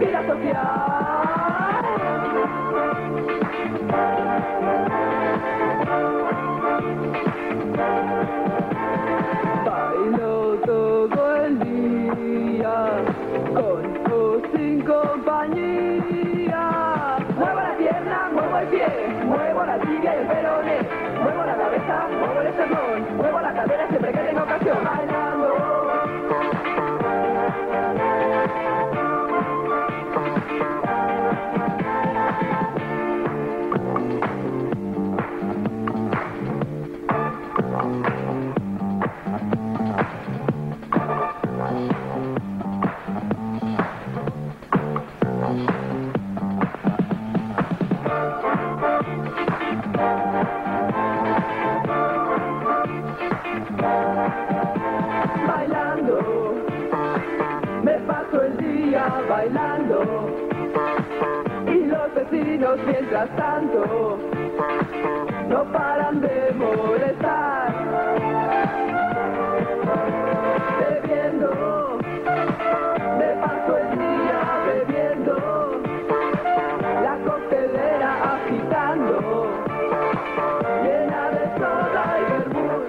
vida social. bailando y los vecinos mientras tanto no paran de molestar. Bebiendo, me paso el día bebiendo, la coctelera agitando, llena de soda y vermut.